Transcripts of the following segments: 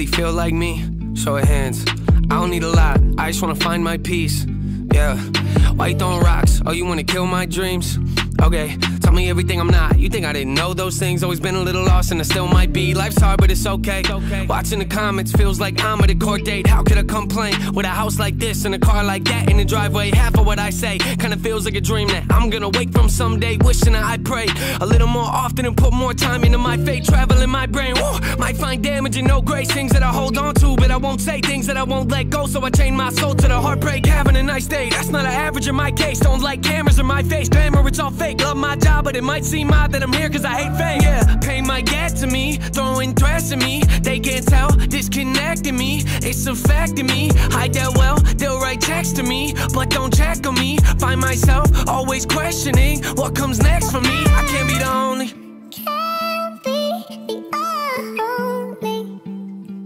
anybody feel like me? Show of hands. I don't need a lot. I just wanna find my peace. Yeah. Why you throwing rocks? Oh, you wanna kill my dreams? Okay, me everything I'm not. You think I didn't know those things? Always been a little lost and I still might be. Life's hard, but it's okay. Watching the comments feels like I'm at a court date. How could I complain with a house like this and a car like that in the driveway? Half of what I say kinda feels like a dream that I'm gonna wake from someday. Wishing I pray a little more often and put more time into my fate. Traveling my brain. Woo, might find damage and no grace. Things that I hold on to, but I won't say things that I won't let go. So I chain my soul to the heartbreak. Having a nice day. That's not an average in my case. Don't like cameras in my face. Glamour, it's all fake. Love my job, but it might seem odd that I'm here cause I hate fame. Yeah, pain might get to me, throwing threats at me. They can't tell, disconnecting me. It's affecting me. Hide that well, they'll write text to me, but don't check on me. Find myself always questioning what comes next for me. I can't be the only. Can't be the only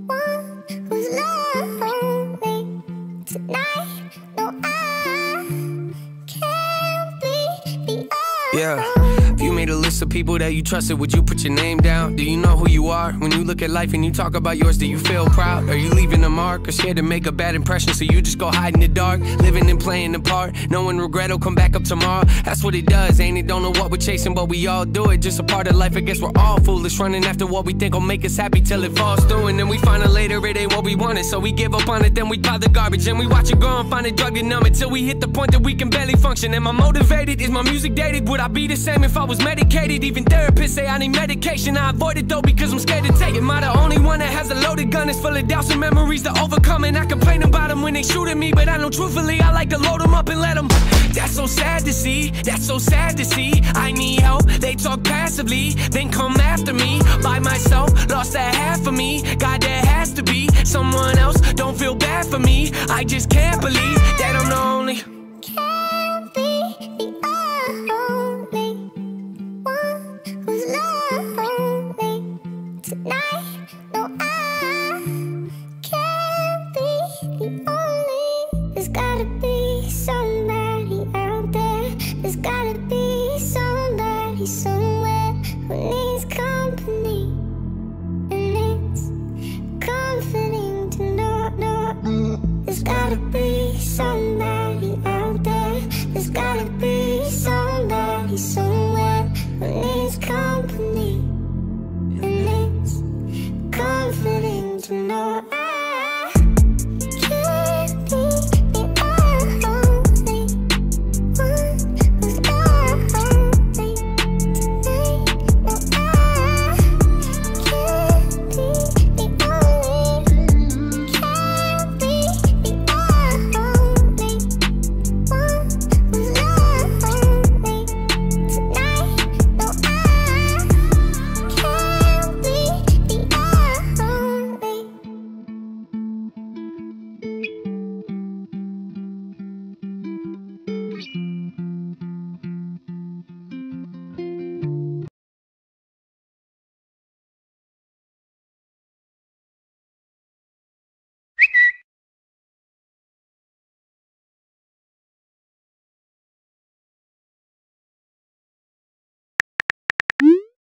one who's lonely tonight. No, I can't be the only. Yeah. List of people that you trusted, would you put your name down? Do you know who you are? When you look at life and you talk about yours, do you feel proud? Are you leaving a mark or scared to make a bad impression? So you just go hide in the dark, living and playing the part. Knowing regret will come back up tomorrow. That's what it does, ain't it? Don't know what we're chasing, but we all do it. Just a part of life, I guess we're all foolish. Running after what we think will make us happy till it falls through. And then we find out later it ain't what we wanted. So we give up on it, then we pile the garbage. And we watch it grow and find a drug to numb it till we hit the point that we can barely function. Am I motivated? Is my music dated? Would I be the same if I was medicated? Even therapists say I need medication. I avoid it though because I'm scared to take it. Am I the only one that has a loaded gun? It's full of doubts and memories to overcome. And I complain about them when they shoot at me. But I know truthfully, I like to load them up and let them. That's so sad to see. That's so sad to see. I need help. They talk passively, then come after me. By myself, lost that half of me. God, there has to be someone else. Don't feel bad for me. I just can't believe that I'm the only. Gotta be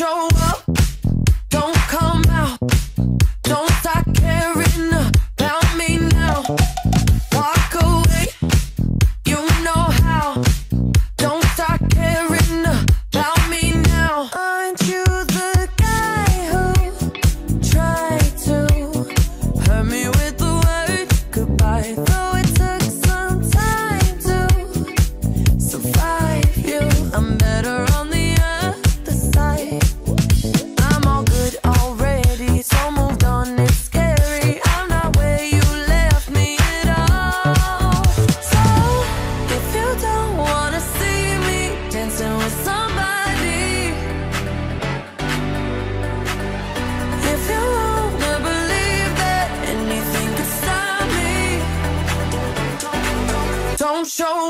show show.